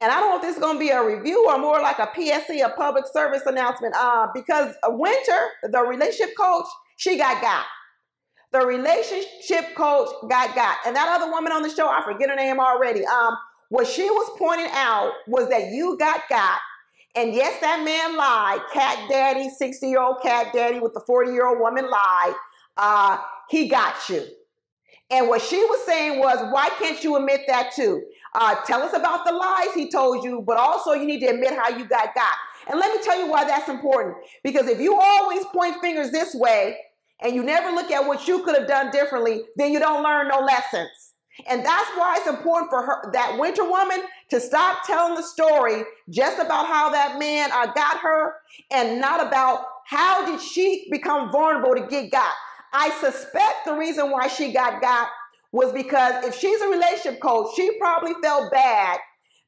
and I don't know if this is going to be a review or more like a PSC, a public service announcement, uh, because Winter, the relationship coach, she got got. The relationship coach got got. And that other woman on the show, I forget her name already. Um, what she was pointing out was that you got got. And yes, that man lied. Cat daddy, 60 year old cat daddy with the 40 year old woman lied. Uh, he got you. And what she was saying was, why can't you admit that too? Uh, tell us about the lies he told you, but also you need to admit how you got got. And let me tell you why that's important. Because if you always point fingers this way and you never look at what you could have done differently, then you don't learn no lessons. And that's why it's important for her, that winter woman, to stop telling the story just about how that man uh, got her and not about how did she become vulnerable to get got. I suspect the reason why she got got was because if she's a relationship coach, she probably felt bad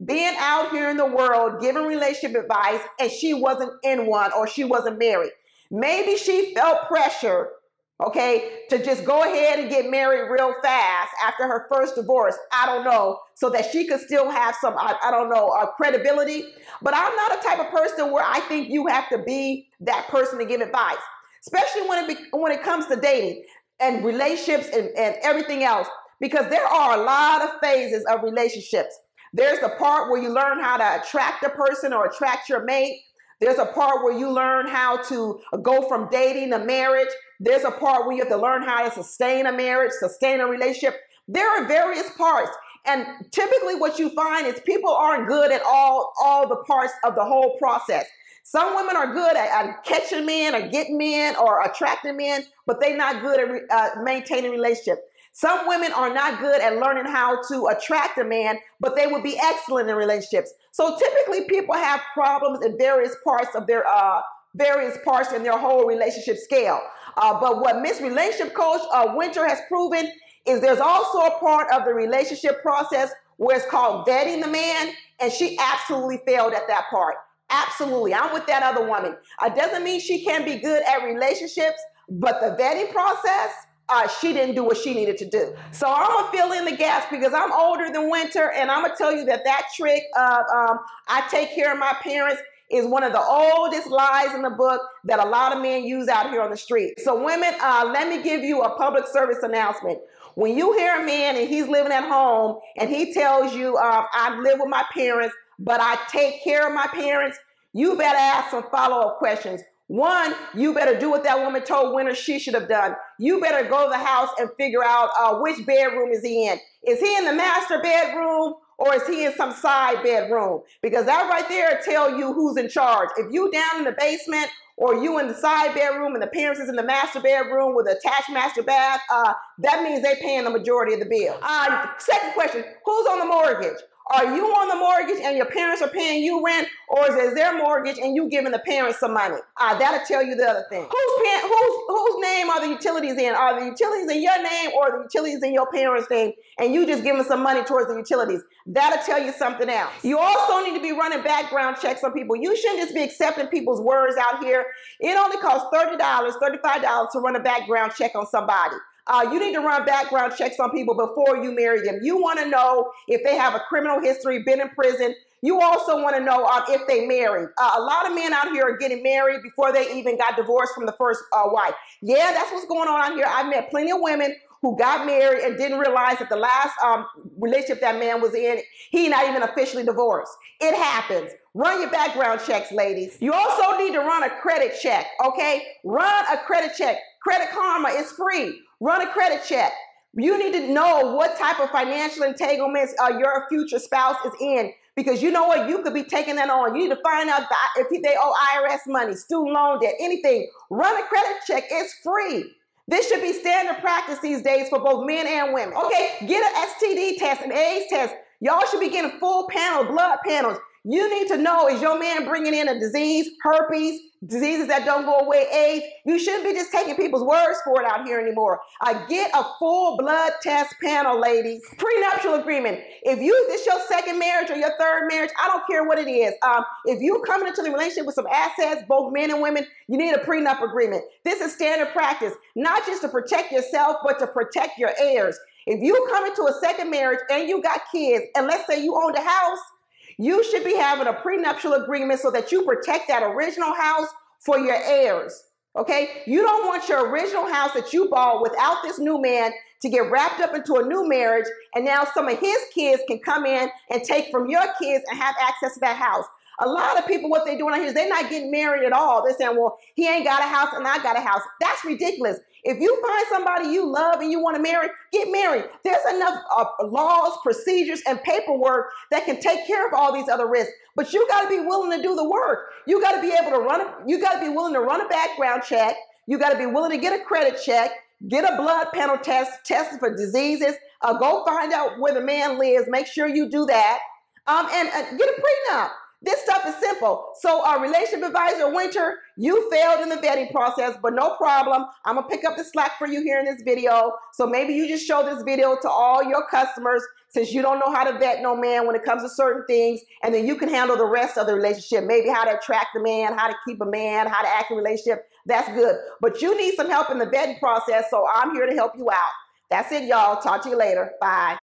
being out here in the world giving relationship advice and she wasn't in one or she wasn't married. Maybe she felt pressure, okay, to just go ahead and get married real fast after her first divorce. I don't know, so that she could still have some, I, I don't know, uh, credibility. But I'm not a type of person where I think you have to be that person to give advice, especially when it, be, when it comes to dating and relationships and, and everything else, because there are a lot of phases of relationships. There's the part where you learn how to attract a person or attract your mate. There's a part where you learn how to go from dating to marriage. There's a part where you have to learn how to sustain a marriage, sustain a relationship. There are various parts. And typically what you find is people aren't good at all, all the parts of the whole process. Some women are good at, at catching men or getting men or attracting men, but they're not good at re, uh, maintaining relationship. Some women are not good at learning how to attract a man, but they would be excellent in relationships. So typically people have problems in various parts of their uh, various parts in their whole relationship scale. Uh, but what Miss Relationship Coach uh, Winter has proven is there's also a part of the relationship process where it's called vetting the man, and she absolutely failed at that part. Absolutely. I'm with that other woman. It doesn't mean she can't be good at relationships, but the vetting process, uh, she didn't do what she needed to do. So I'm gonna fill in the gaps because I'm older than Winter, and I'm gonna tell you that that trick of um, I take care of my parents is one of the oldest lies in the book that a lot of men use out here on the street. So women, uh, let me give you a public service announcement. When you hear a man and he's living at home and he tells you, uh, I live with my parents, but I take care of my parents, you better ask some follow-up questions. One, you better do what that woman told Winter she should have done. You better go to the house and figure out uh, which bedroom is he in. Is he in the master bedroom or is he in some side bedroom? Because that right there tell you who's in charge. If you down in the basement or you in the side bedroom and the parents is in the master bedroom with attached master bath, uh, that means they paying the majority of the bill. Uh, second question, who's on the mortgage? Are you on the mortgage and your parents are paying you rent, or is it their mortgage and you giving the parents some money? Uh, that'll tell you the other thing. Who's whose name are the utilities in? Are the utilities in your name or the utilities in your parents' name? And you just giving some money towards the utilities. That'll tell you something else. You also need to be running background checks on people. You shouldn't just be accepting people's words out here. It only costs $30, $35 to run a background check on somebody. Uh, you need to run background checks on people before you marry them. You want to know if they have a criminal history, been in prison. You also want to know uh, if they married. Uh, a lot of men out here are getting married before they even got divorced from the first uh, wife. Yeah, that's what's going on out here. I've met plenty of women who got married and didn't realize that the last um, relationship that man was in, he not even officially divorced. It happens. Run your background checks, ladies. You also need to run a credit check, okay? Run a credit check. Credit Karma is free. Run a credit check. You need to know what type of financial entanglements uh, your future spouse is in because you know what? You could be taking that on. You need to find out if they owe IRS money, student loan debt, anything. Run a credit check. It's free. This should be standard practice these days for both men and women. Okay, get an STD test, an AIDS test. Y'all should be getting full panel, blood panels. You need to know is your man bringing in a disease, herpes, diseases that don't go away, AIDS. You shouldn't be just taking people's words for it out here anymore. I get a full blood test panel, ladies. Prenuptial agreement. If you this your second marriage or your third marriage, I don't care what it is. Um, if you coming into the relationship with some assets, both men and women, you need a prenup agreement. This is standard practice, not just to protect yourself, but to protect your heirs. If you come into a second marriage and you got kids, and let's say you own the house, You should be having a prenuptial agreement so that you protect that original house for your heirs. Okay? You don't want your original house that you bought without this new man to get wrapped up into a new marriage and now some of his kids can come in and take from your kids and have access to that house. A lot of people, what they're doing out here is they're not getting married at all. They're saying, well, he ain't got a house and I got a house. That's ridiculous. If you find somebody you love and you want to marry, get married. There's enough uh, laws, procedures, and paperwork that can take care of all these other risks. But you got to be willing to do the work. You got to be able to run. A, you got to be willing to run a background check. You got to be willing to get a credit check, get a blood panel test, test for diseases. Uh, go find out where the man lives. Make sure you do that. Um, and uh, get a prenup. This stuff is simple. So, our relationship advisor, Winter, you failed in the vetting process, but no problem. I'm gonna pick up the slack for you here in this video. So maybe you just show this video to all your customers since you don't know how to vet no man when it comes to certain things, and then you can handle the rest of the relationship. Maybe how to attract the man, how to keep a man, how to act in a relationship. That's good. But you need some help in the vetting process, so I'm here to help you out. That's it, y'all. Talk to you later. Bye.